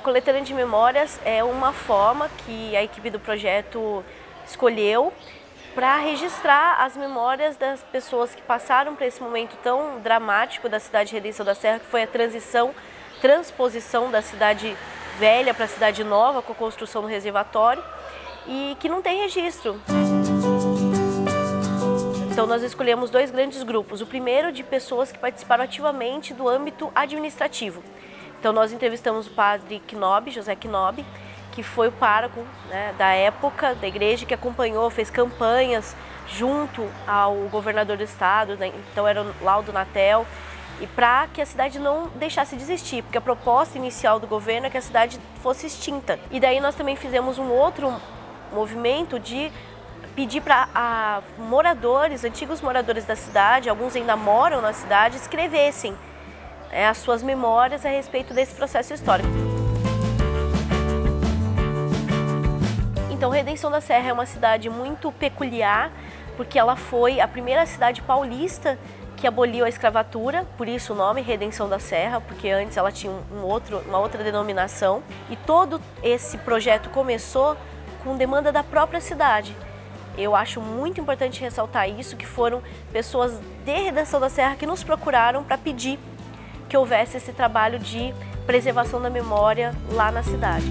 A coletânea de memórias é uma forma que a equipe do projeto escolheu para registrar as memórias das pessoas que passaram por esse momento tão dramático da cidade de Redenção da Serra, que foi a transição, transposição da cidade velha para a cidade nova com a construção do reservatório e que não tem registro. Então nós escolhemos dois grandes grupos. O primeiro de pessoas que participaram ativamente do âmbito administrativo. Então nós entrevistamos o padre Knob, José Knob, que foi o pároco né, da época da igreja, que acompanhou, fez campanhas junto ao governador do estado, né, então era o Laudo Natel, e para que a cidade não deixasse de existir, porque a proposta inicial do governo é que a cidade fosse extinta. E daí nós também fizemos um outro movimento de pedir para moradores, antigos moradores da cidade, alguns ainda moram na cidade, escrevessem as suas memórias a respeito desse processo histórico. Então, Redenção da Serra é uma cidade muito peculiar, porque ela foi a primeira cidade paulista que aboliu a escravatura, por isso o nome Redenção da Serra, porque antes ela tinha um outro, uma outra denominação. E todo esse projeto começou com demanda da própria cidade. Eu acho muito importante ressaltar isso, que foram pessoas de Redenção da Serra que nos procuraram para pedir que houvesse esse trabalho de preservação da memória lá na cidade.